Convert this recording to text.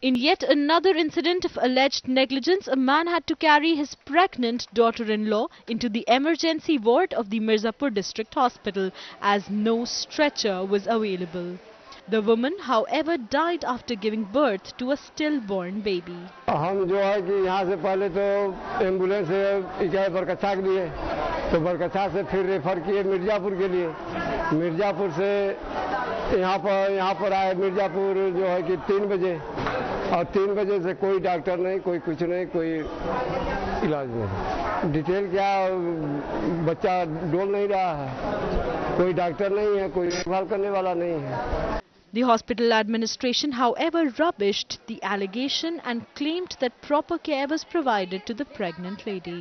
In yet another incident of alleged negligence, a man had to carry his pregnant daughter-in-law into the emergency ward of the Mirzapur district hospital as no stretcher was available. The woman, however, died after giving birth to a stillborn baby. हम जो है कि यहाँ से पहले तो ambulance से गए बरकच्छा के लिए तो बरकच्छा से फिर रेफर किए मिर्ज़ापुर के लिए। मिर्ज़ापुर से यहाँ पर यहाँ पर आए। मिर्ज़ापुर जो है कि तीन बजे और तीन बजे से कोई डॉक्टर नहीं कोई कुछ नहीं कोई इलाज नहीं। डिटेल क्या बच्चा डोल नहीं रहा है। कोई डॉक्टर नहीं है कोई देखभाल करने वाला नहीं है। The hospital administration, however, rubbished the allegation and claimed that proper care was provided to the pregnant lady.